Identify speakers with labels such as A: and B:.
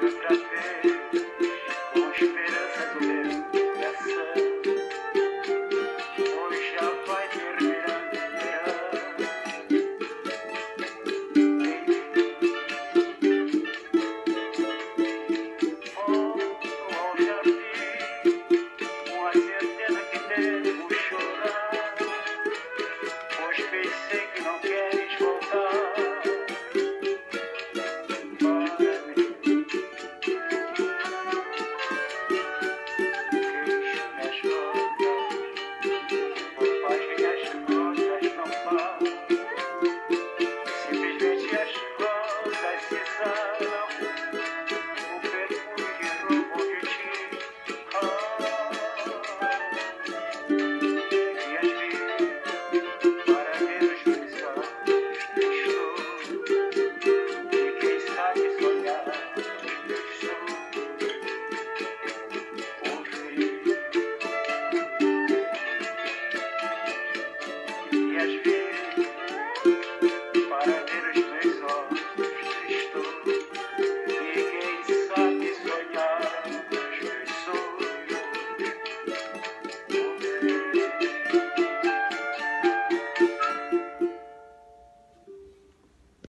A: nuestras veces.